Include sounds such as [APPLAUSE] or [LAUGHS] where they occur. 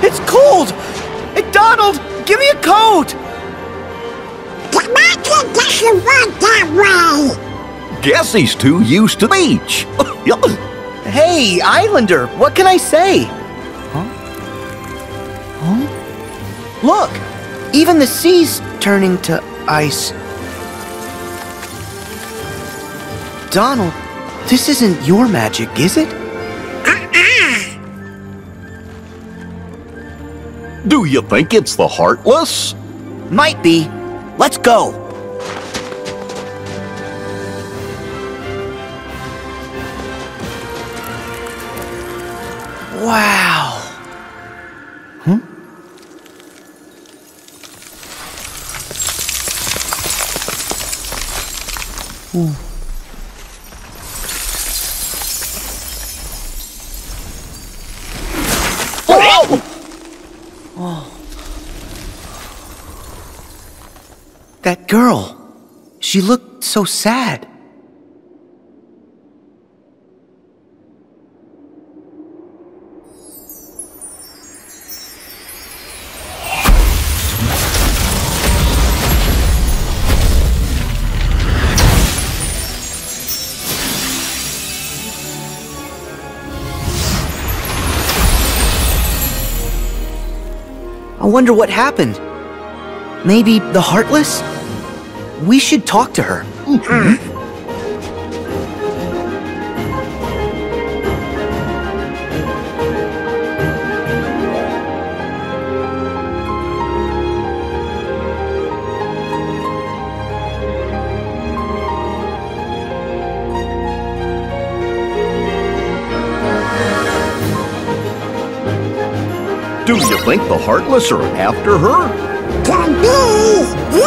It's cold! Hey, Donald, give me a coat! Guess he's too used to the beach. [LAUGHS] Hey, Islander, what can I say? Huh? Huh? Look, even the sea's turning to ice. Donald, this isn't your magic, is it? Do you think it's the Heartless? Might be. Let's go. Wow. Hmm? Ooh. Oh. That girl. She looked so sad. Wonder what happened. Maybe the Heartless? We should talk to her. Hmm. Do you think the Heartless are after her? Could be.